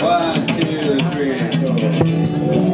One, two, three, If